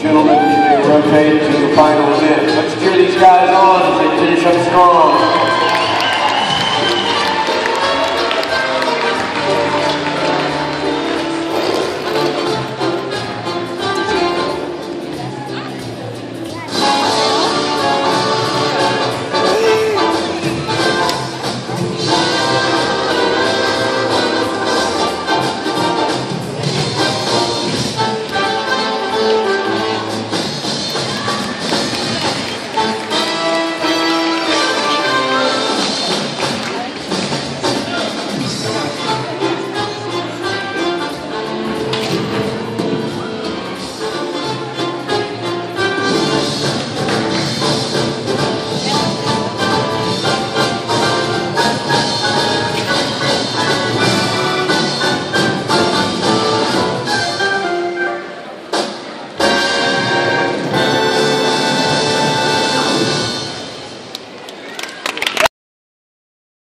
gentlemen, as they rotate to the final bit. Let's cheer these guys on as they finish up strong.